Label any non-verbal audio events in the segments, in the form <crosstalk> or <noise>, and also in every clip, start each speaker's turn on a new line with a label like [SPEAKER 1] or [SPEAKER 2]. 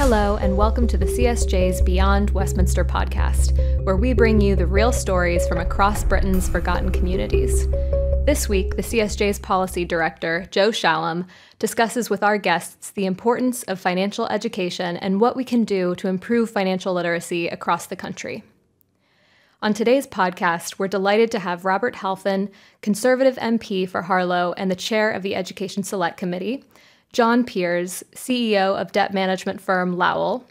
[SPEAKER 1] Hello, and welcome to the CSJ's Beyond Westminster podcast, where we bring you the real stories from across Britain's forgotten communities. This week, the CSJ's policy director, Joe Shalam, discusses with our guests the importance of financial education and what we can do to improve financial literacy across the country. On today's podcast, we're delighted to have Robert Halfon, Conservative MP for Harlow and the chair of the Education Select Committee, John Pears, CEO of debt management firm Lowell,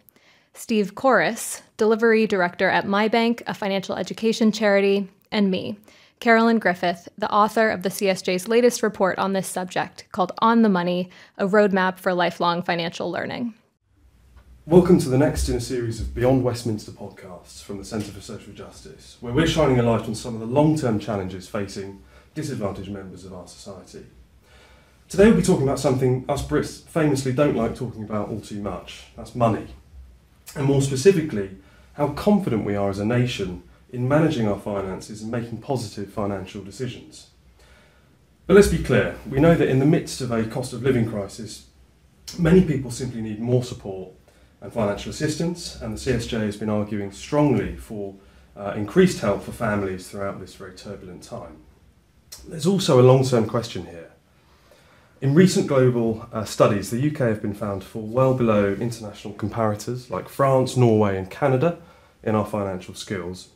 [SPEAKER 1] Steve Korris, delivery director at MyBnk, a financial education charity, and me, Carolyn Griffith, the author of the CSJ's latest report on this subject called On the Money A Roadmap for Lifelong Financial Learning.
[SPEAKER 2] Welcome to the next in a series of Beyond Westminster podcasts from the Centre for Social Justice, where we're shining a light on some of the long term challenges facing disadvantaged members of our society. Today we'll be talking about something us Brits famously don't like talking about all too much that's money. And more specifically, how confident we are as a nation in managing our finances and making positive financial decisions. But let's be clear we know that in the midst of a cost of living crisis, many people simply need more support and financial assistance, and the CSJ has been arguing strongly for uh, increased help for families throughout this very turbulent time. There's also a long term question here in recent global uh, studies, the UK have been found to fall well below international comparators like France, Norway, and Canada in our financial skills,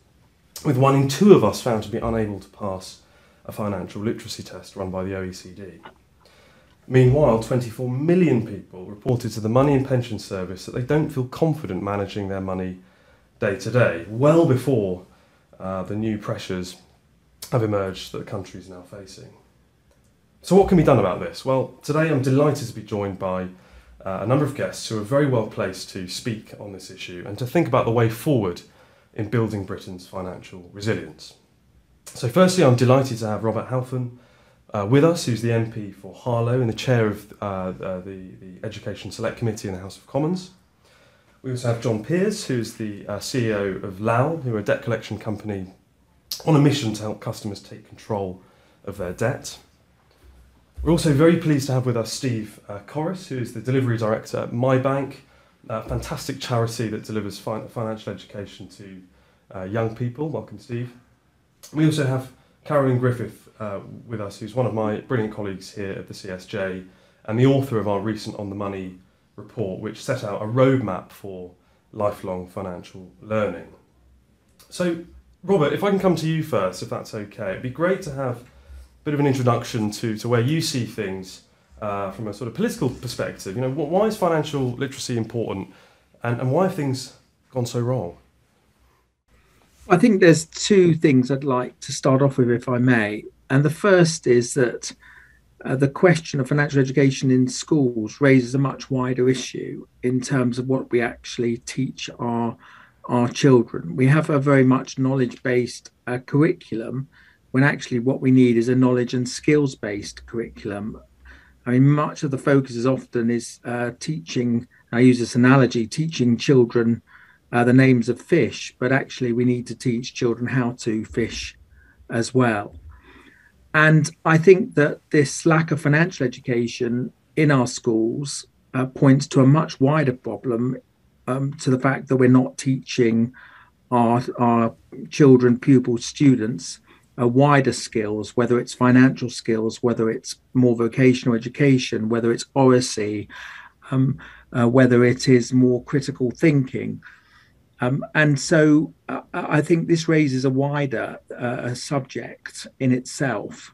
[SPEAKER 2] with one in two of us found to be unable to pass a financial literacy test run by the OECD. Meanwhile, 24 million people reported to the Money and Pension Service that they don't feel confident managing their money day to day, well before uh, the new pressures have emerged that the country is now facing. So, what can be done about this? Well, today I'm delighted to be joined by uh, a number of guests who are very well placed to speak on this issue and to think about the way forward in building Britain's financial resilience. So, firstly, I'm delighted to have Robert Halfon uh, with us, who's the MP for Harlow and the chair of uh, the, the Education Select Committee in the House of Commons. We also have John Pears, who's the uh, CEO of Lowell, who are a debt collection company on a mission to help customers take control of their debt. We're also very pleased to have with us Steve uh, Korris, who is the delivery director at MyBnk, a fantastic charity that delivers fi- financial education to uh, young people. Welcome, Steve. We also have Carolyn Griffith uh, with us, who's one of my brilliant colleagues here at the CSJ and the author of our recent On the Money report, which set out a roadmap for lifelong financial learning. So, Robert, if I can come to you first, if that's okay, it'd be great to have bit of an introduction to, to where you see things uh, from a sort of political perspective. You know, why is financial literacy important, and, and why have things gone so wrong?
[SPEAKER 3] I think there's two things I'd like to start off with, if I may. And the first is that uh, the question of financial education in schools raises a much wider issue in terms of what we actually teach our our children. We have a very much knowledge based uh, curriculum, when actually what we need is a knowledge and skills based curriculum. I mean, much of the focus is often is uh, teaching. I use this analogy: teaching children uh, the names of fish, but actually we need to teach children how to fish as well. And I think that this lack of financial education in our schools uh, points to a much wider problem, um, to the fact that we're not teaching our our children, pupils, students uh, wider skills, whether it's financial skills, whether it's more vocational education, whether it's oracy, um, uh, whether it is more critical thinking. Um, and so uh, I think this raises a wider uh, subject in itself.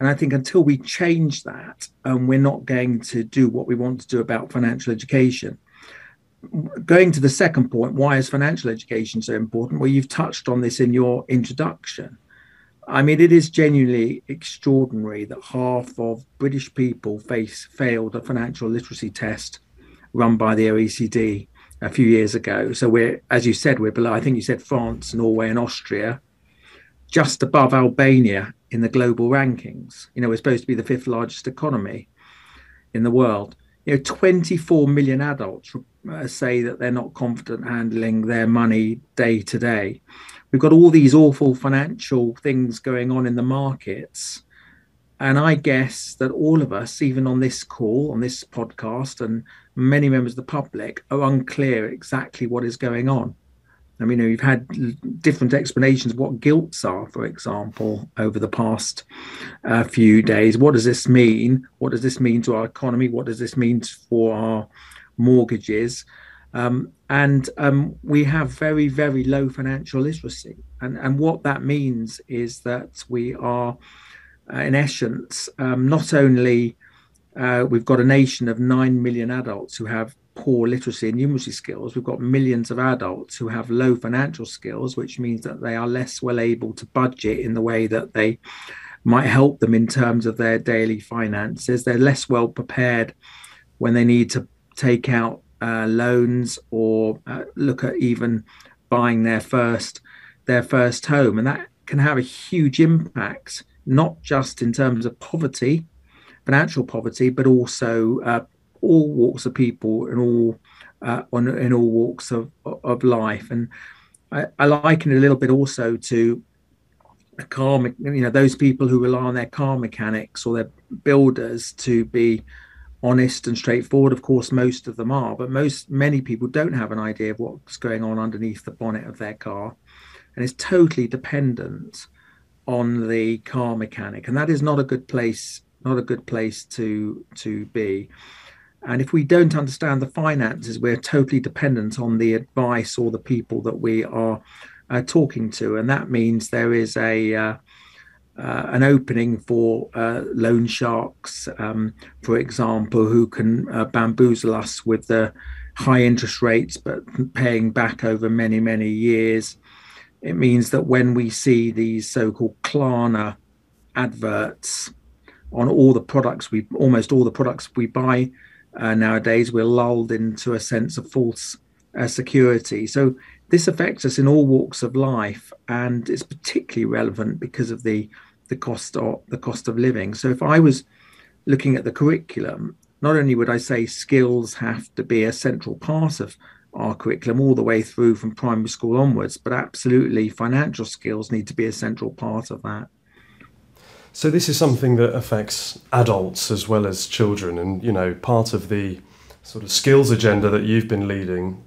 [SPEAKER 3] And I think until we change that, um, we're not going to do what we want to do about financial education. Going to the second point, why is financial education so important? Well, you've touched on this in your introduction. I mean, it is genuinely extraordinary that half of British people face failed a financial literacy test run by the OECD a few years ago. So we're, as you said, we're below. I think you said France, Norway, and Austria, just above Albania in the global rankings. You know, we're supposed to be the fifth largest economy in the world. You know, 24 million adults uh, say that they're not confident handling their money day to day we've got all these awful financial things going on in the markets. And I guess that all of us, even on this call, on this podcast, and many members of the public are unclear exactly what is going on. I mean, we've had different explanations of what gilts are, for example, over the past uh, few days. What does this mean? What does this mean to our economy? What does this mean for our mortgages? Um, and um, we have very, very low financial literacy. And, and what that means is that we are, uh, in essence, um, not only uh, we've got a nation of 9 million adults who have poor literacy and numeracy skills. We've got millions of adults who have low financial skills, which means that they are less well able to budget in the way that they might help them in terms of their daily finances. They're less well prepared when they need to take out uh, loans or uh, look at even buying their first their first home, and that can have a huge impact, not just in terms of poverty, financial poverty, but also uh, all walks of people and all uh, on in all walks of of life. And I, I liken it a little bit also to a car, you know, those people who rely on their car mechanics or their builders to be honest and straightforward. Of course, most of them are, but most many people don't have an idea of what's going on underneath the bonnet of their car, and it's totally dependent on the car mechanic, and that is not a good place. Not a good place to to be. And if we don't understand the finances, we're totally dependent on the advice or the people that we are uh, talking to. And that means there is a uh, uh, an opening for uh, loan sharks, um, for example, who can uh, bamboozle us with the high interest rates, but paying back over many, many years. It means that when we see these so called Klarna adverts on all the products we almost all the products we buy uh, nowadays we're lulled into a sense of false uh, security. So this affects us in all walks of life, and it's particularly relevant because of the the cost of the cost of living. So if I was looking at the curriculum, not only would I say skills have to be a central part of our curriculum all the way through from primary school onwards, but absolutely financial skills need to be a central part of that.
[SPEAKER 2] So this is something that affects adults as well as children, and you know, part of the sort of skills agenda that you've been leading,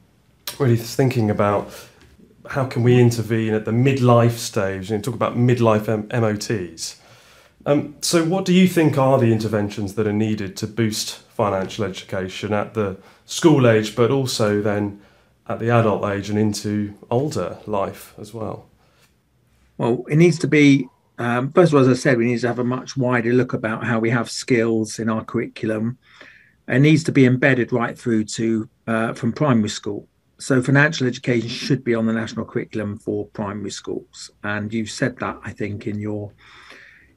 [SPEAKER 2] really thinking about how can we intervene at the midlife stage and talk about midlife M- MOTs. Um, so, what do you think are the interventions that are needed to boost financial education at the school age, but also then at the adult age and into older life as well?
[SPEAKER 3] Well, it needs to be um, first of all, as I said, we need to have a much wider look about how we have skills in our curriculum. It needs to be embedded right through to uh, from primary school. So financial education should be on the national curriculum for primary schools, and you've said that I think in your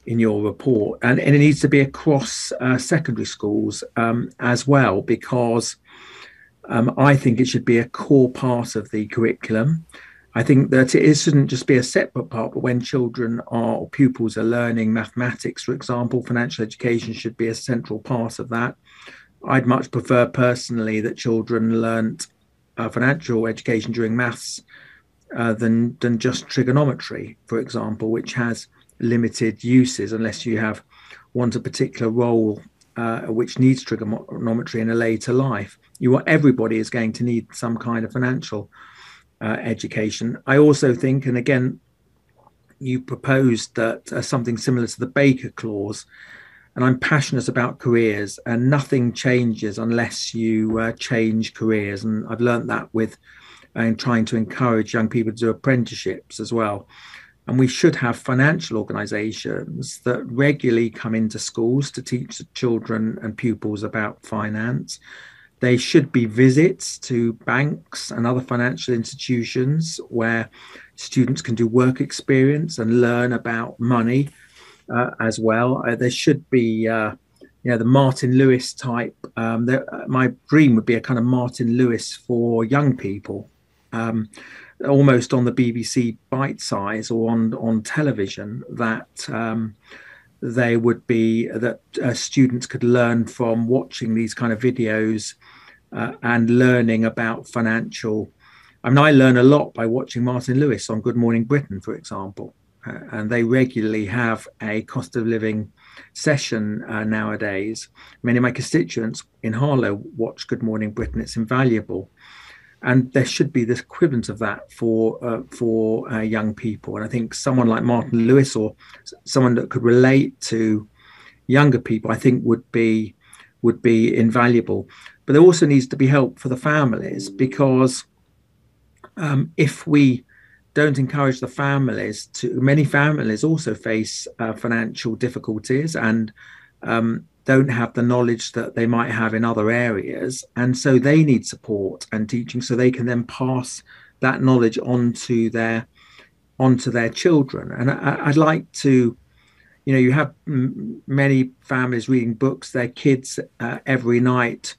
[SPEAKER 3] in your report, and, and it needs to be across uh, secondary schools um, as well because um, I think it should be a core part of the curriculum. I think that it shouldn't just be a separate part, but when children are or pupils are learning mathematics, for example, financial education should be a central part of that. I'd much prefer personally that children learnt uh, financial education during maths uh, than than just trigonometry, for example, which has limited uses unless you have want a particular role uh, which needs trigonometry in a later life. You are everybody is going to need some kind of financial uh, education. I also think, and again, you proposed that uh, something similar to the Baker Clause, and I'm passionate about careers, and nothing changes unless you uh, change careers. And I've learned that with and trying to encourage young people to do apprenticeships as well. And we should have financial organizations that regularly come into schools to teach children and pupils about finance. They should be visits to banks and other financial institutions where students can do work experience and learn about money uh, as well. Uh, there should be, uh, you know, the Martin Lewis type. Um, uh, my dream would be a kind of Martin Lewis for young people. Um, almost on the BBC Bitesize or on on television that um, they would be that uh, students could learn from watching these kind of videos uh, and learning about financial. I mean, I learn a lot by watching Martin Lewis on Good Morning Britain, for example, uh, and they regularly have a cost of living session uh, nowadays. Many of my constituents in Harlow watch Good Morning Britain. It's invaluable, and there should be the equivalent of that for uh, for uh, young people. And I think someone like Martin Lewis or someone that could relate to younger people, I think would be would be invaluable. But there also needs to be help for the families because um, if we don't encourage the families to many families also face uh, financial difficulties and um, don't have the knowledge that they might have in other areas. And so they need support and teaching so they can then pass that knowledge on to their onto their children. And I, would like to you know you have m- many families reading books their kids uh, every night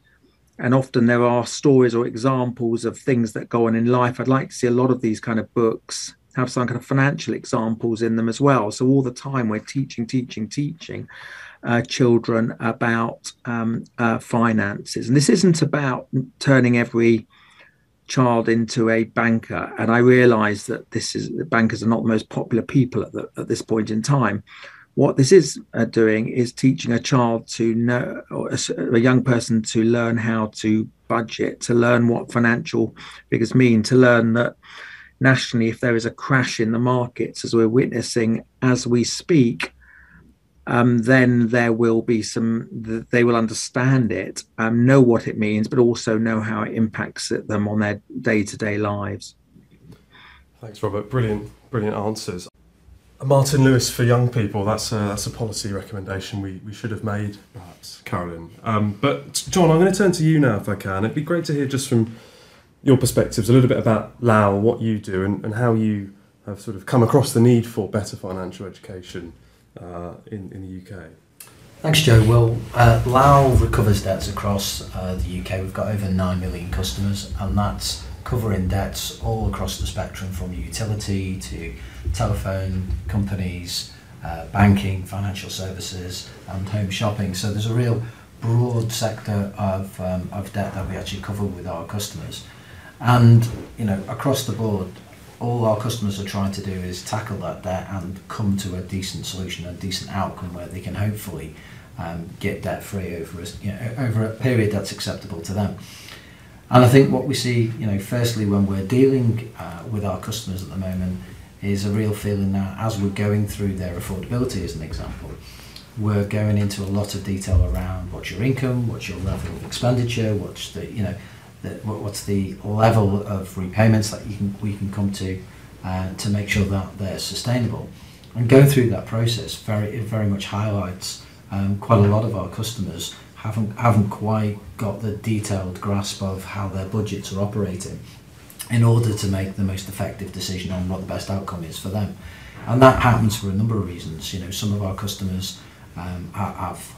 [SPEAKER 3] and often there are stories or examples of things that go on in life. I'd like to see a lot of these kind of books have some kind of financial examples in them as well. So all the time we're teaching, teaching, teaching uh, children about um, uh, finances, and this isn't about turning every child into a banker. And I realise that this is bankers are not the most popular people at, the, at this point in time what this is uh, doing is teaching a child to know, or a, a, young person to learn how to budget, to learn what financial figures mean, to learn that nationally, if there is a crash in the markets, as we're witnessing as we speak, um, then there will be some, they will understand it, um, know what it means, but also know how it impacts them on their day to day lives.
[SPEAKER 2] Thanks, Robert. Brilliant, brilliant answers. Martin Lewis for young people, that's a, that's a policy recommendation we, we should have made, perhaps, Carolyn. Um, but, John, I'm going to turn to you now if I can. It'd be great to hear just from your perspectives a little bit about Lowell, what you do, and, and how you have sort of come across the need for better financial education uh, in, in the UK.
[SPEAKER 4] Thanks, Joe. Well, uh, Lowell recovers debts across uh, the UK. We've got over 9 million customers, and that's covering debts all across the spectrum from utility to telephone companies, uh, banking, financial services, and home shopping. So there's a real broad sector of, um, of debt that we actually cover with our customers. And, you know, across the board, all our customers are trying to do is tackle that debt and come to a decent solution, a decent outcome where they can hopefully um, get debt free over a, you know, over a period that's acceptable to them. And I think what we see, you know, firstly when we're dealing uh, with our customers at the moment is a real feeling that as we're going through their affordability as an example, we're going into a lot of detail around what's your income, what's your level of expenditure, what's the, you know, the, what's the level of repayments that you can, we can come to uh, to make sure that they're sustainable. And going through that process very, very much highlights um, quite a lot of our customers haven't haven't quite got the detailed grasp of how their budgets are operating in order to make the most effective decision on what the best outcome is for them. And that happens for a number of reasons. You know, some of our customers um, have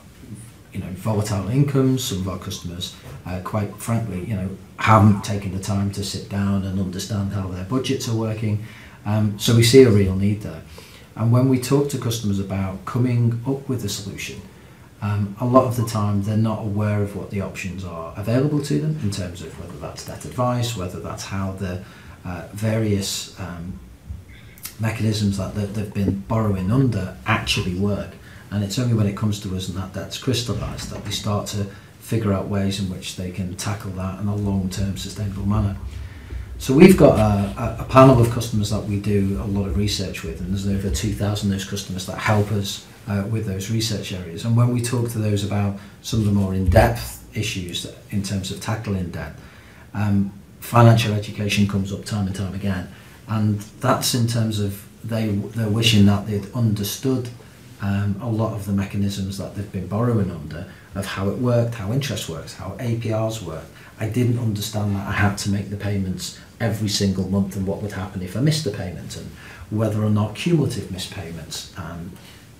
[SPEAKER 4] you know volatile incomes. Some of our customers, uh, quite frankly, you know, haven't taken the time to sit down and understand how their budgets are working. Um, so we see a real need there. And when we talk to customers about coming up with a solution, um, a lot of the time they're not aware of what the options are available to them in terms of whether that's debt advice, whether that's how the uh, various um, mechanisms that they've been borrowing under actually work. And it's only when it comes to us and that debt's crystallised that they start to figure out ways in which they can tackle that in a long-term sustainable manner. So we've got a, a, panel of customers that we do a lot of research with, and there's over 2,000 those customers that help us uh, with those research areas. And when we talk to those about some of the more in-depth issues in terms of tackling debt, um, financial education comes up time and time again. And that's in terms of they, they're wishing that they'd understood um, a lot of the mechanisms that they've been borrowing under of how it worked, how interest works, how APRs work. I didn't understand that I had to make the payments every single month and what would happen if I missed the payment and whether or not cumulative missed payments um,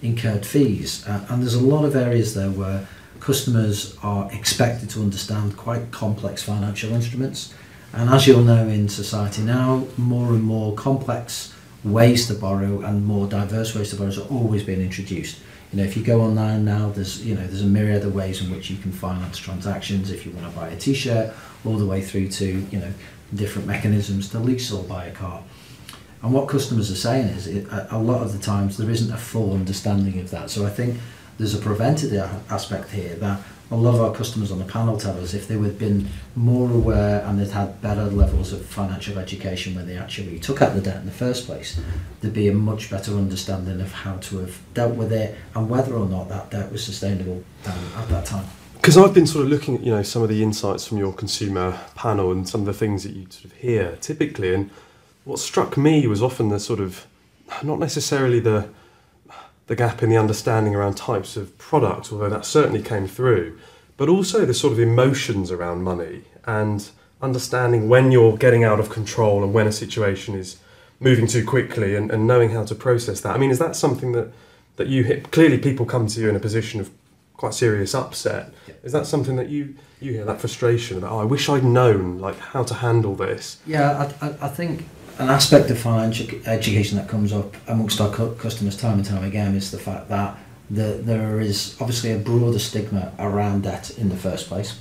[SPEAKER 4] incurred fees. Uh, and there's a lot of areas there where customers are expected to understand quite complex financial instruments. And as you'll know in society now, more and more complex ways to borrow and more diverse ways to borrow are always being introduced. You know, if you go online now, there's you know there's a myriad of ways in which you can finance transactions. If you want to buy a T-shirt, all the way through to you know different mechanisms to lease or buy a car. And what customers are saying is it, a lot of the times there isn't a full understanding of that. So I think there's a preventative aspect here that a lot of our customers on the panel tell us if they would have been more aware and they'd had better levels of financial education when they actually took out the debt in the first place, there'd be a much better understanding of how to have dealt with it and whether or not that debt was sustainable um, at that time.
[SPEAKER 2] Because I've been sort of looking at you know some of the insights from your consumer panel and some of the things that you sort of hear typically, and what struck me was often the sort of not necessarily the the gap in the understanding around types of product, although that certainly came through, but also the sort of emotions around money and understanding when you're getting out of control and when a situation is moving too quickly and, and knowing how to process that. I mean, is that something that, that you hit? Clearly, people come to you in a position of quite serious upset. Yeah. Is that something that you, you hear, that frustration about, oh, I wish I'd known like how to handle this?
[SPEAKER 4] Yeah, I, I, I think an aspect of financial education that comes up amongst our customers time and time again is the fact that the, there is obviously a broader stigma around debt in the first place.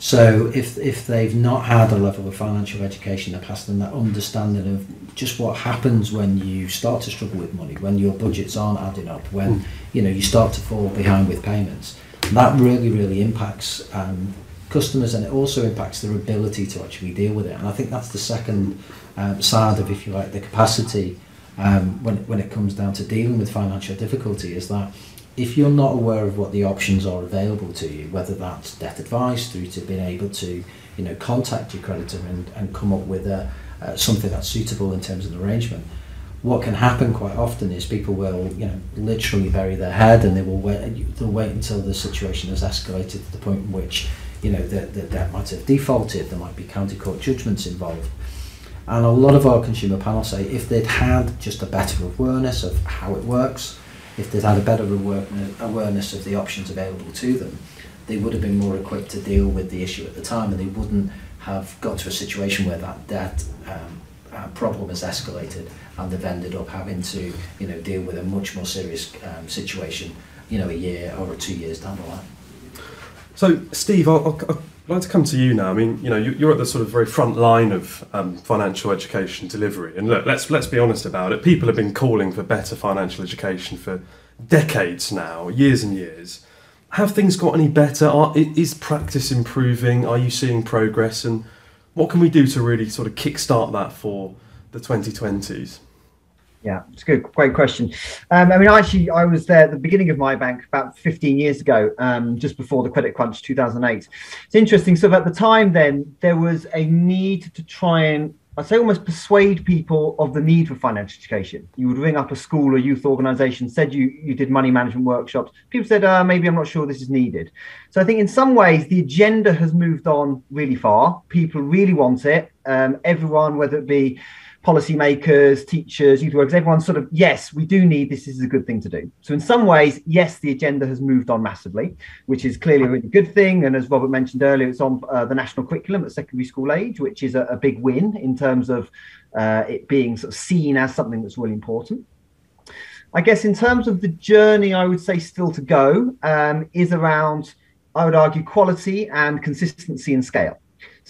[SPEAKER 4] So if, if they've not had a level of financial education in the past and that understanding of just what happens when you start to struggle with money, when your budgets aren't adding up, when you know you start to fall behind with payments, that really really impacts um, customers and it also impacts their ability to actually deal with it. And I think that's the second um, side of, if you like, the capacity um, when, when it comes down to dealing with financial difficulty is that if you're not aware of what the options are available to you, whether that's debt advice through to being able to, you know, contact your creditor and, and come up with a, uh, something that's suitable in terms of an arrangement, what can happen quite often is people will, you know, literally bury their head and they will wait. They'll wait until the situation has escalated to the point in which, you know, the, the debt might have defaulted. There might be county court judgments involved, and a lot of our consumer panel say if they'd had just a better awareness of how it works, if they'd had a better awareness of the options available to them, they would have been more equipped to deal with the issue at the time and they wouldn't have got to a situation where that debt um, uh, problem has escalated and they've ended up having to you know deal with a much more serious um, situation you know a year or two years down the line.
[SPEAKER 2] So Steve, I'll, I'll I'd like to come to you now. I mean, you know, you're at the sort of very front line of um, financial education delivery, and look, let's let's be honest about it. People have been calling for better financial education for decades now, years and years. Have things got any better? Are, is practice improving? Are you seeing progress? And what can we do to really sort of kickstart that for the 2020s?
[SPEAKER 5] Yeah, it's a good, great question. Um, I mean, actually, I was there at the beginning of MyBnk about 15 years ago, um, just before the credit crunch, 2008. It's interesting. So at the time, then there was a need to try and I'd say almost persuade people of the need for financial education. You would ring up a school or youth organization, said you, you did money management workshops. People said, uh, maybe I'm not sure this is needed. So I think in some ways the agenda has moved on really far. People really want it. Um, everyone, whether it be policymakers, teachers, youth workers, everyone sort of, yes, we do need this, this is a good thing to do. So, in some ways, yes, the agenda has moved on massively, which is clearly a really good thing. And as Robert mentioned earlier, it's on uh, the national curriculum at secondary school age, which is a, a big win in terms of uh, it being sort of seen as something that's really important. I guess in terms of the journey, I would say still to go um, is around, I would argue, quality and consistency and scale.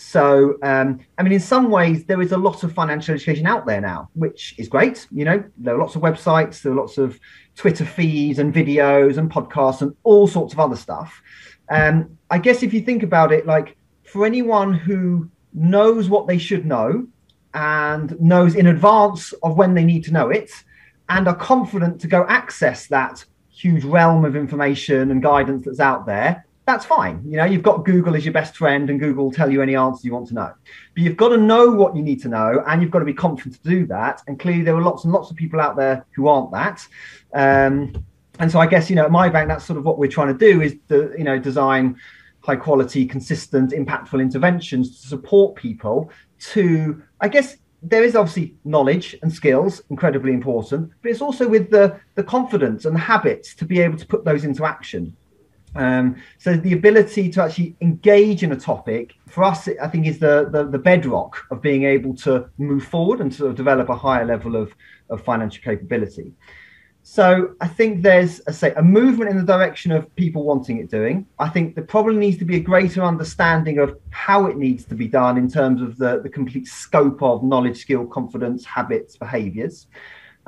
[SPEAKER 5] So, um, I mean, in some ways, there is a lot of financial education out there now, which is great. You know, there are lots of websites, there are lots of Twitter feeds and videos and podcasts and all sorts of other stuff. Um, I guess if you think about it, like for anyone who knows what they should know and knows in advance of when they need to know it and are confident to go access that huge realm of information and guidance that's out there that's fine. You know, you've got Google as your best friend, and Google will tell you any answer you want to know. But you've got to know what you need to know, and you've got to be confident to do that. And clearly, there are lots and lots of people out there who aren't that. Um, and so, I guess you know, at MyBnk, that's sort of what we're trying to do is the you know design high quality, consistent, impactful interventions to support people to, I guess, there is obviously knowledge and skills incredibly important but it's also with the the confidence and the habits to be able to put those into action um, so the ability to actually engage in a topic for us, I think, is the, the, the bedrock of being able to move forward and sort of develop a higher level of, of financial capability. So I think there's a say a movement in the direction of people wanting it doing. I think there probably needs to be a greater understanding of how it needs to be done in terms of the, the complete scope of knowledge, skill, confidence, habits, behaviors.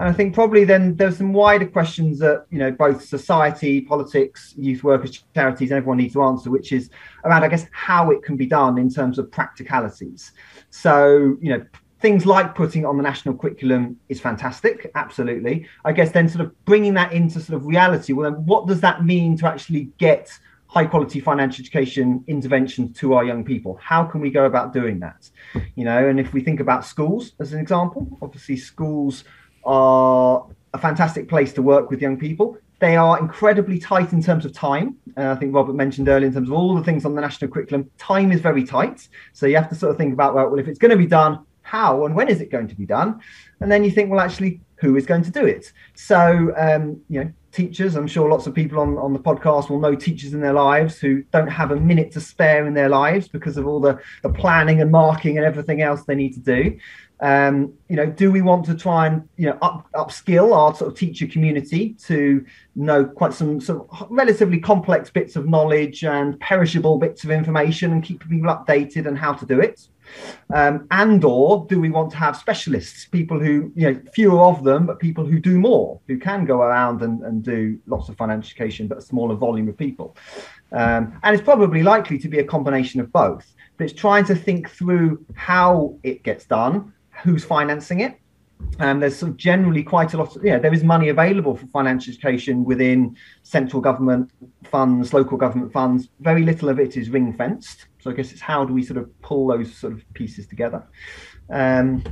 [SPEAKER 5] And I think probably then there's some wider questions that you know both society, politics, youth workers, charities, everyone needs to answer, which is around I guess how it can be done in terms of practicalities. So you know things like putting on the national curriculum is fantastic, absolutely. I guess then sort of bringing that into sort of reality. Well, then what does that mean to actually get high quality financial education interventions to our young people how can we go about doing that you know and if we think about schools as an example obviously schools are a fantastic place to work with young people they are incredibly tight in terms of time and i think robert mentioned earlier in terms of all the things on the national curriculum time is very tight so you have to sort of think about well, well if it's going to be done how and when is it going to be done and then you think well actually who is going to do it so um, you know teachers. I'm sure lots of people on, on the podcast will know teachers in their lives who don't have a minute to spare in their lives because of all the, the planning and marking and everything else they need to do. Um, you know, do we want to try and you know up upskill our sort of teacher community to know quite some sort of relatively complex bits of knowledge and perishable bits of information and keep people updated and how to do it? Um, and or do we want to have specialists, people who, you know, fewer of them, but people who do more, who can go around and, and do lots of financial education, but a smaller volume of people. Um, and it's probably likely to be a combination of both, but it's trying to think through how it gets done, who's financing it, um, there's sort of generally quite a lot of, yeah, there is money available for financial education within central government funds, local government funds. Very little of it is ring fenced. So I guess it's how do we sort of pull those sort of pieces together? Um,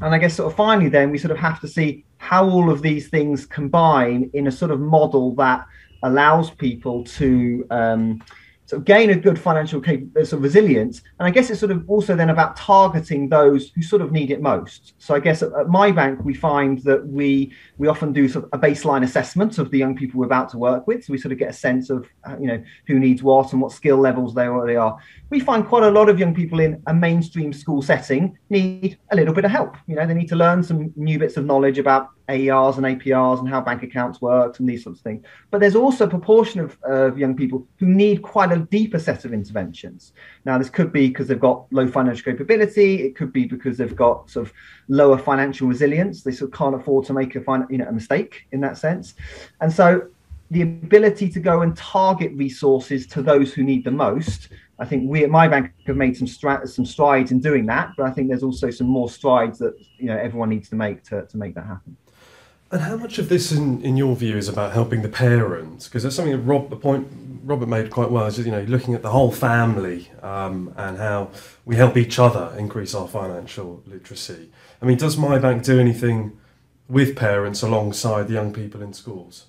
[SPEAKER 5] and I guess sort of finally, then we sort of have to see how all of these things combine in a sort of model that allows people to um, sort of gain a good financial uh, sort of resilience. And I guess it's sort of also then about targeting those who sort of need it most. So I guess at, at, MyBnk we find that we we often do sort of a baseline assessment of the young people we're about to work with. So we sort of get a sense of uh, you know who needs what and what skill levels they already are. We find quite a lot of young people in a mainstream school setting need a little bit of help. You know, they need to learn some new bits of knowledge about AERs and APRs and how bank accounts work and these sorts of things. But there's also a proportion of, of young people who need quite a deeper set of interventions. Now, this could be because they've got low financial capability. It could be because they've got sort of lower financial resilience. They sort of can't afford to make a fin- you know a mistake in that sense. And so the ability to go and target resources to those who need the most. I think we at MyBnk have made some some strides in doing that, but I think there's also some more strides that you know everyone needs to make to, to make that happen.
[SPEAKER 2] And how much of this, in, in your view, is about helping the parents? Because there's something that Rob, the point Robert made quite well is you know looking at the whole family um, and how we help each other increase our financial literacy. I mean, does MyBnk do anything with parents alongside the young people in schools?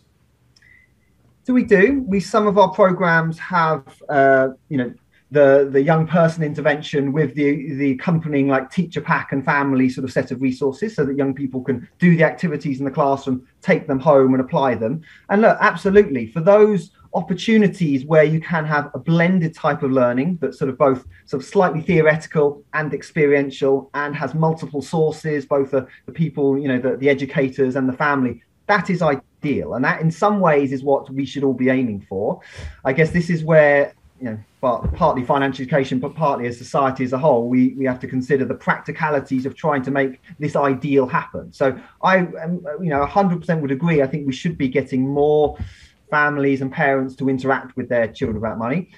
[SPEAKER 5] So we do. We some of our programs have uh, you know the the young person intervention with the the accompanying like teacher pack and family sort of set of resources so that young people can do the activities in the classroom take them home and apply them. And look absolutely for those opportunities where you can have a blended type of learning that's sort of both sort of slightly theoretical and experiential and has multiple sources both the, the people you know the, the educators and the family that is ideal. And that in some ways is what we should all be aiming for. I guess this is where you know, but partly financial education, but partly as society as a whole, we, we have to consider the practicalities of trying to make this ideal happen. So I, um, you know, 100% would agree. I think we should be getting more families and parents to interact with their children about money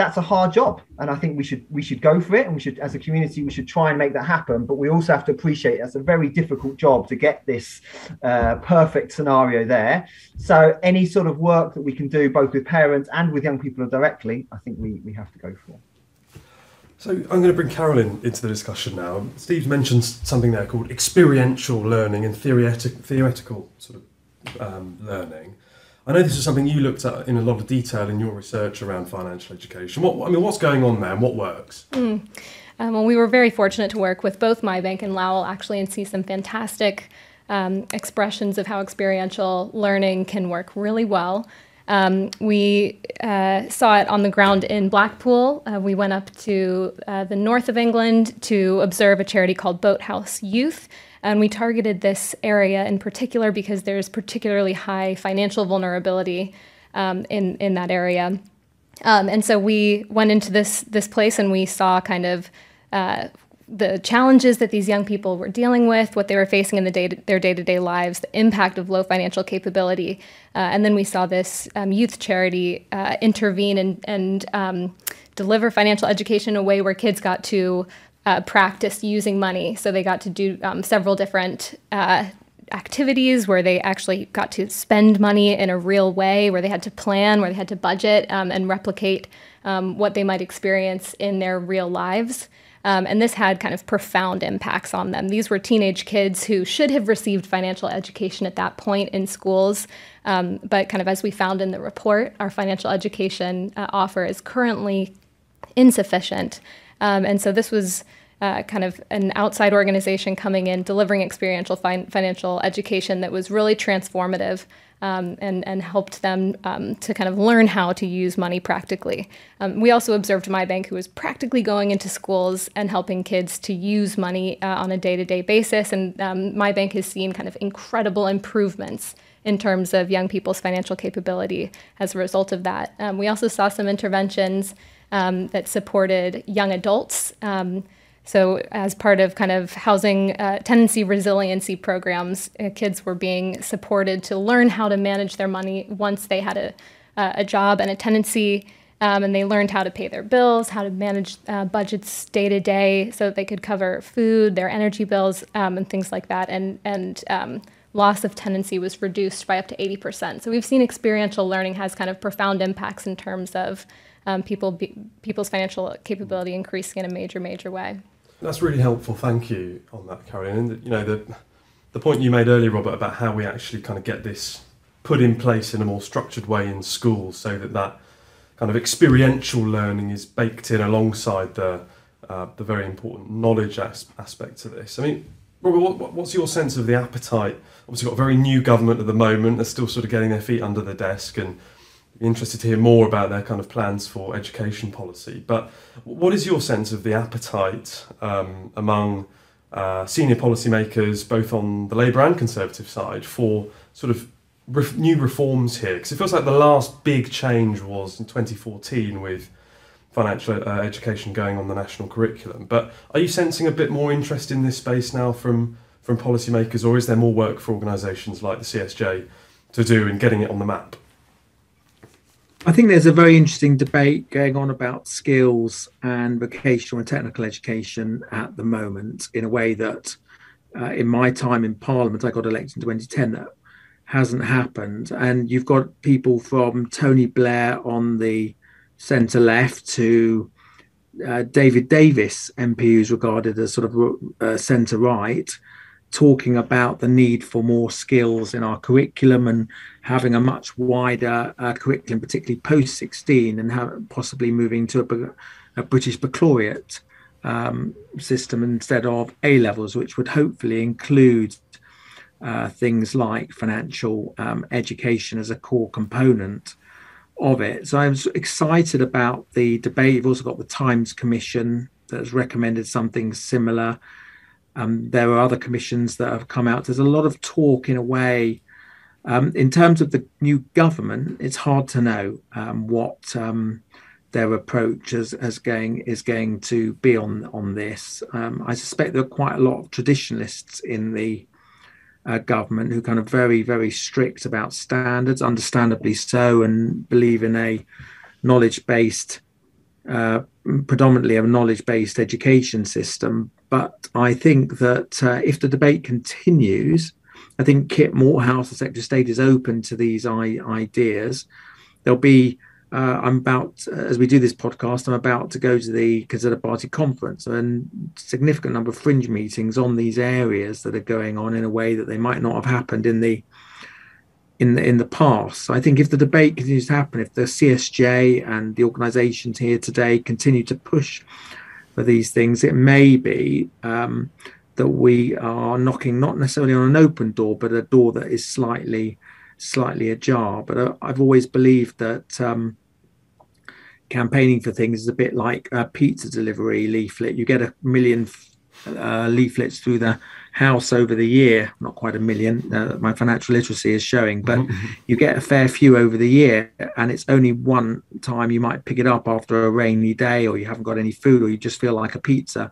[SPEAKER 5] that's a hard job and i think we should we should go for it and we should as a community we should try and make that happen but we also have to appreciate that's a very difficult job to get this uh, perfect scenario there so any sort of work that we can do both with parents and with young people directly i think we we have to go for
[SPEAKER 2] so I'm going to bring Carolyn into the discussion now. Steve's mentioned something there called experiential learning and theoretic, theoretical sort of um, learning. I know this is something you looked at in a lot of detail in your research around financial education. What I mean, what's going on there, and what works?
[SPEAKER 1] Mm. Um, well, we were very fortunate to work with both MyBnk and Lowell actually, and see some fantastic um, expressions of how experiential learning can work really well. Um, we uh, saw it on the ground in Blackpool. Uh, we went up to uh, the north of England to observe a charity called Boathouse Youth, and we targeted this area in particular because there's particularly high financial vulnerability um, in, in that area. Um, and so we went into this, this place and we saw kind of uh, the challenges that these young people were dealing with, what they were facing in the day their day to day lives, the impact of low financial capability, uh, and then we saw this um, youth charity uh, intervene and and um, deliver financial education in a way where kids got to uh, practice using money. So they got to do um, several different uh, activities where they actually got to spend money in a real way, where they had to plan, where they had to budget um, and replicate um, what they might experience in their real lives. Um, and this had kind of profound impacts on them. These were teenage kids who should have received financial education at that point in schools. Um, but, kind of as we found in the report, our financial education uh, offer is currently insufficient. Um, and so this was uh, kind of an outside organization coming in, delivering experiential fin- financial education that was really transformative um, and, and helped them um, to kind of learn how to use money practically. Um, we also observed MyBnk, who was practically going into schools and helping kids to use money uh, on a day to day basis. And um, MyBnk has seen kind of incredible improvements in terms of young people's financial capability as a result of that. Um, we also saw some interventions um, that supported young adults. Um, so, as part of kind of housing uh, tenancy resiliency programs, uh, kids were being supported to learn how to manage their money once they had a, uh, a job and a tenancy. Um, and they learned how to pay their bills, how to manage uh, budgets day to day, so that they could cover food, their energy bills, um, and things like that. And and um, loss of tenancy was reduced by up to 80%. So we've seen experiential learning has kind of profound impacts in terms of um, people be, people's financial capability increasing in a major, major way.
[SPEAKER 2] That's really helpful. Thank you on that, Caroline. And you know the the point you made earlier, Robert, about how we actually kind of get this put in place in a more structured way in schools, so that that kind of experiential learning is baked in alongside the uh, the very important knowledge as- aspect to this. I mean, Robert, what, what's your sense of the appetite? Obviously, got a very new government at the moment. They're still sort of getting their feet under the desk and interested to hear more about their kind of plans for education policy. But what is your sense of the appetite um, among uh, senior policymakers, both on the Labour and Conservative side, for sort of re- new reforms here? Because it feels like the last big change was in 2014 with financial uh, education going on the national curriculum. But are you sensing a bit more interest in this space now from from policymakers, or is there more work for organisations like the CSJ to do in getting it on the map?
[SPEAKER 3] I think there's a very interesting debate going on about skills and vocational and technical education at the moment in a way that uh, in my time in Parliament, I got elected in 2010, that hasn't happened. And you've got people from Tony Blair on the centre left to uh, David Davis, MP, who's regarded as sort of uh, centre right, talking about the need for more skills in our curriculum and having a much wider uh, curriculum, particularly post 16, and have, possibly moving to a, a British baccalaureate um, system instead of A levels, which would hopefully include uh, things like financial um, education as a core component of it. So I was excited about the debate. You've also got the Times Commission that has recommended something similar. Um, there are other commissions that have come out. There's a lot of talk in a way. Um, in terms of the new government, it's hard to know um, what um, their approach is, going is going to be on on this. Um, I suspect there are quite a lot of traditionalists in the uh, government who kind of very very strict about standards, understandably so, and believe in a knowledge based, uh, predominantly a knowledge based education system. But I think that uh, if the debate continues, I think Kit Malthouse, the Secretary of State, is open to these I- ideas. There'll be, uh, I'm about, as we do this podcast, I'm about to go to the Conservative Party conference and significant number of fringe meetings on these areas that are going on in a way that they might not have happened in the in the in the past. I think if the debate continues to happen, if the CSJ and the organisations here today continue to push for these things, it may be um, that we are knocking not necessarily on an open door, but a door that is slightly slightly ajar. But uh, I've always believed that um, campaigning for things is a bit like a pizza delivery leaflet. You get a million uh, leaflets through the house over the year not quite a million uh, my financial literacy is showing but you get a fair few over the year and it's only one time you might pick it up after a rainy day or you haven't got any food or you just feel like a pizza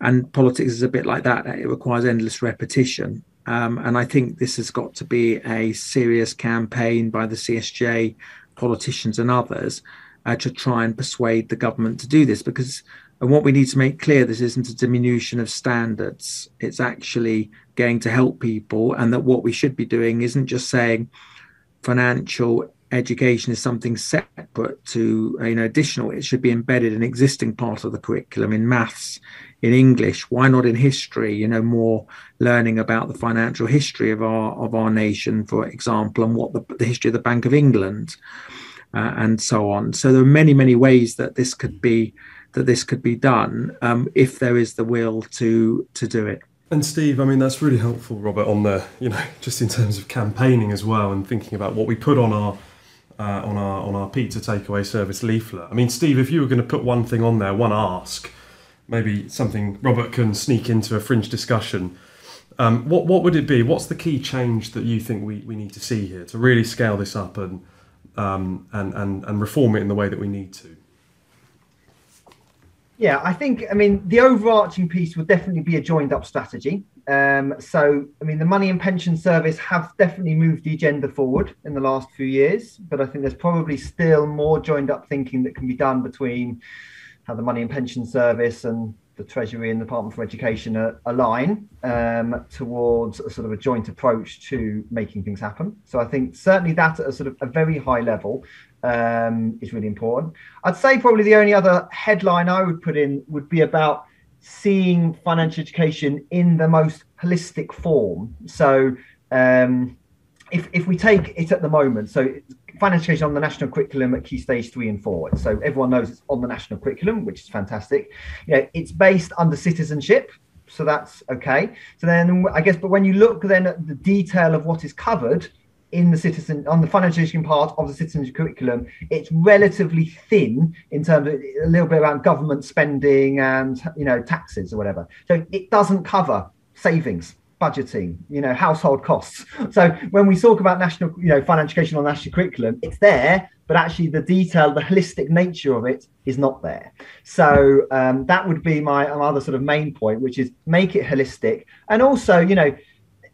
[SPEAKER 3] and politics is a bit like that. It requires endless repetition. Um, and I think this has got to be a serious campaign by the CSJ, politicians, and others uh, to try and persuade the government to do this. Because, and what we need to make clear, this isn't a diminution of standards. It's actually going to help people, and that what we should be doing isn't just saying financial education is something separate to you know additional it should be embedded in existing part of the curriculum in maths in English? Why not in history? You know, more learning about the financial history of our of our nation, for example, and what the, the history of the Bank of England, uh, and so on. So there are many many ways that this could be that this could be done um, if there is the will to to do it.
[SPEAKER 2] And Steve, I mean that's really helpful, Robert, on the you know <laughs> just in terms of campaigning as well, and thinking about what we put on our uh, on our on our pizza takeaway service leaflet. I mean, Steve, if you were going to put one thing on there, one ask maybe something Robert can sneak into a fringe discussion. Um, what what would it be? What's the key change that you think we, we need to see here to really scale this up and um, and, and and reform it in the way that we need to?
[SPEAKER 5] Yeah, I think I mean the overarching piece would definitely be a joined up strategy. Um, so I mean the Money and Pension Service have definitely moved the agenda forward in the last few years, but I think there's probably still more joined up thinking that can be done between how the Money and Pension Service and the Treasury and the Department for Education are, align um, towards a sort of a joint approach to making things happen. So I think certainly that at a sort of a very high level um, is really important. I'd say probably the only other headline I would put in would be about seeing financial education in the most holistic form. So um, if, if we take it at the moment, so financial education on the national curriculum at key stage three and four. So everyone knows it's on the national curriculum, which is fantastic. You know, it's based under citizenship, so that's okay. So then I guess, but when you look then at the detail of what is covered in the citizen on the financial education part of the citizenship curriculum, it's relatively thin in terms of a little bit around government spending and you know taxes or whatever. So it doesn't cover savings budgeting, you know, household costs. So when we talk about national, you know, financial education on national curriculum, it's there, but actually the detail, the holistic nature of it is not there. So um, that would be my other sort of main point, which is make it holistic, and also, you know,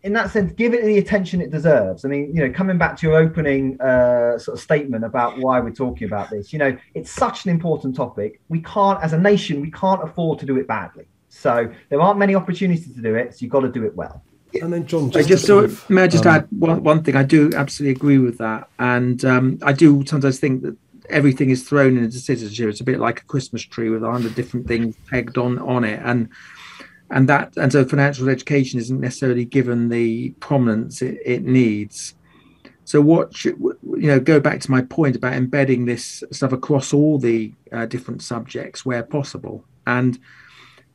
[SPEAKER 5] in that sense, give it the attention it deserves. I mean, you know, coming back to your opening uh, sort of statement about why we're talking about this, you know, it's such an important topic. We can't, as a nation, we can't afford to do it badly. So there aren't many opportunities to do it. So you've got to do it well.
[SPEAKER 2] And then John, just,
[SPEAKER 3] just so, may I just um, add one, one thing? I do absolutely agree with that, and um, I do sometimes think that everything is thrown into citizenship. It's a bit like a Christmas tree with a hundred different things pegged on on it, and and that and so financial education isn't necessarily given the prominence it, it needs. So what should you know? Go back to my point about embedding this stuff across all the uh, different subjects where possible, and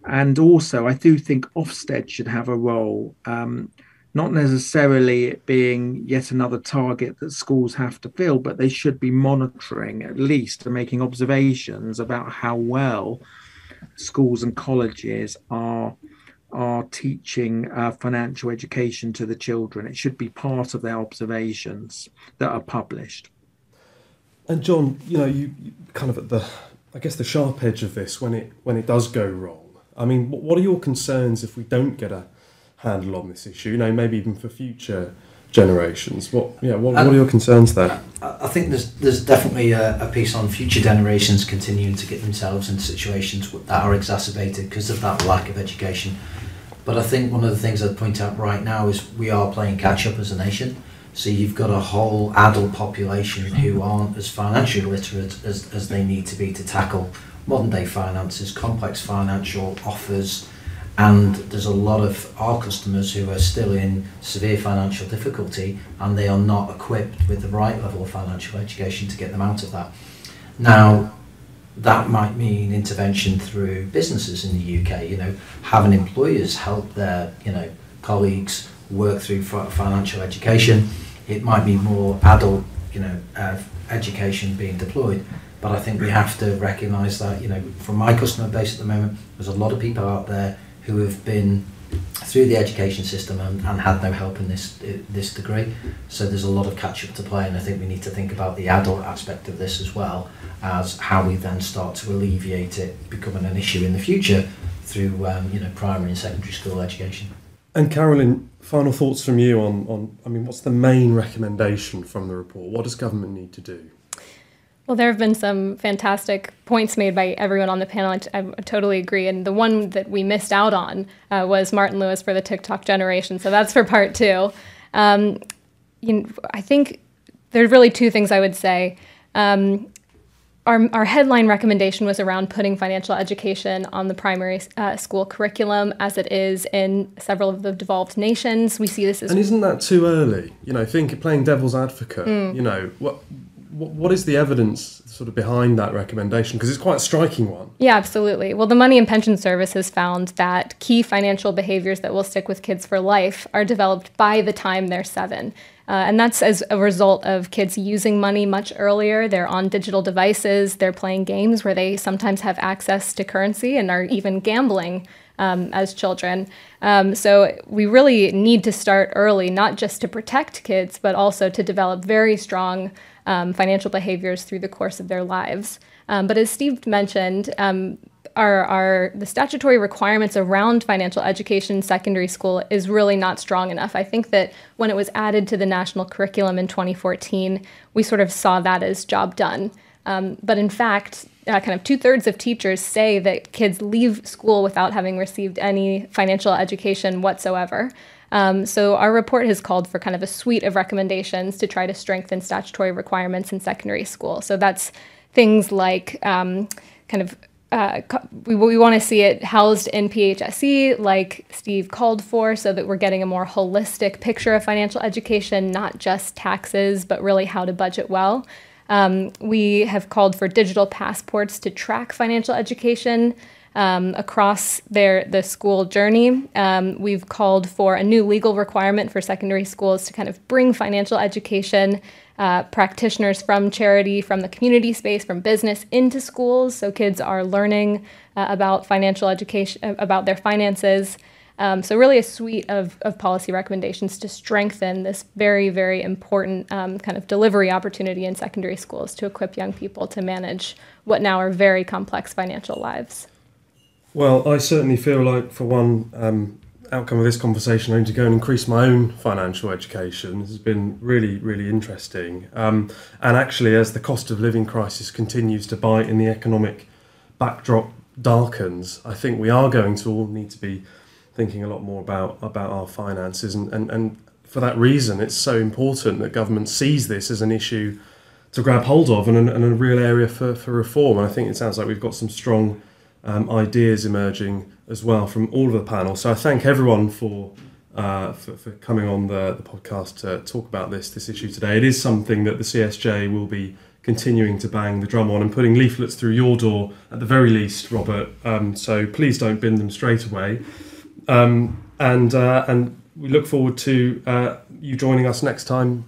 [SPEAKER 3] and also, I do think Ofsted should have a role, um, not necessarily it being yet another target that schools have to fill, but they should be monitoring at least and making observations about how well schools and colleges are are teaching uh, financial education to the children. It should be part of their observations that are published.
[SPEAKER 2] And John, you know, you, you kind of at the, I guess the sharp edge of this when it when it does go wrong I mean, what are your concerns if we don't get a handle on this issue? You know, maybe even for future generations. What, yeah, what, what are your concerns there?
[SPEAKER 4] I think there's there's definitely a, a, piece on future generations continuing to get themselves into situations that are exacerbated because of that lack of education. But I think one of the things I'd point out right now is we are playing catch up as a nation. So you've got a whole adult population who mm-hmm. aren't as financially literate as, as they need to be to tackle modern day finances, complex financial offers, and there's a lot of our customers who are still in severe financial difficulty and they are not equipped with the right level of financial education to get them out of that. Now, that might mean intervention through businesses in the UK, you know, having employers help their, you know, colleagues work through financial education. It might be more adult, you know, uh, education being deployed. But I think we have to recognise that, you know, from my customer base at the moment, there's a lot of people out there who have been through the education system and, and had no help in this this degree. So there's a lot of catch up to play, and I think we need to think about the adult aspect of this as well as how we then start to alleviate it becoming an issue in the future through um, you know primary and secondary school education.
[SPEAKER 2] And Carolyn, final thoughts from you on, on I mean, what's the main recommendation from the report? What does government need to do?
[SPEAKER 1] Well, there have been some fantastic points made by everyone on the panel. I, I totally agree. And the one that we missed out on uh, was Martin Lewis for the TikTok generation. So that's for part two. Um, you know, I think there's really two things I would say. Um, our, our headline recommendation was around putting financial education on the primary uh, school curriculum as it is in several of the devolved nations. We see this as.
[SPEAKER 2] And isn't that too early? You know, think playing devil's advocate. Mm. You know, what, what is the evidence sort of behind that recommendation? Because it's quite a striking one.
[SPEAKER 1] Yeah, absolutely. Well, the Money and Pension Service has found that key financial behaviors that will stick with kids for life are developed by the time they're seven. Uh, and that's as a result of kids using money much earlier. They're on digital devices, they're playing games where they sometimes have access to currency and are even gambling um, as children. Um, so we really need to start early, not just to protect kids, but also to develop very strong um, financial behaviors through the course of their lives. Um, but as Steve mentioned, um, our, our the statutory requirements around financial education in secondary school is really not strong enough. I think that when it was added to the national curriculum in 2014, we sort of saw that as job done. Um, but in fact, uh, kind of two thirds of teachers say that kids leave school without having received any financial education whatsoever. Um, so our report has called for kind of a suite of recommendations to try to strengthen statutory requirements in secondary school. So that's things like um, kind of uh, we, we want to see it housed in PHSE, like Steve called for, so that we're getting a more holistic picture of financial education, not just taxes, but really how to budget well. Um, we have called for digital passports to track financial education um, across their the school journey. Um, we've called for a new legal requirement for secondary schools to kind of bring financial education uh, practitioners from charity, from the community space, from business into schools. So kids are learning uh, about financial education, uh, about their finances. Um, so, really, a suite of, of policy recommendations to strengthen this very, very important um, kind of delivery opportunity in secondary schools to equip young people to manage what now are very complex financial lives.
[SPEAKER 2] Well, I certainly feel like, for one, um, outcome of this conversation, I need to go and increase my own financial education. This has been really, really interesting. Um, and actually, as the cost of living crisis continues to bite and the economic backdrop darkens, I think we are going to all need to be thinking a lot more about, about our finances. And, and, and for that reason, it's so important that government sees this as an issue to grab hold of and, and a real area for, for reform. And I think it sounds like we've got some strong um, ideas emerging as well from all of the panel. So I thank everyone for, uh, for, for coming on the, the podcast to talk about this this issue today. It is something that the CSJ will be continuing to bang the drum on and putting leaflets through your door at the very least, Robert. Um, so please don't bin them straight away. Um, and uh, and we look forward to uh, you joining us next time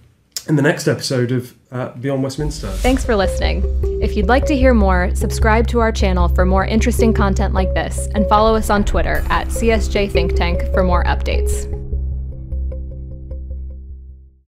[SPEAKER 2] in the next episode of uh, Beyond Westminster.
[SPEAKER 1] Thanks for listening. If you'd like to hear more, subscribe to our channel for more interesting content like this and follow us on Twitter at CSJ Think Tank for more updates.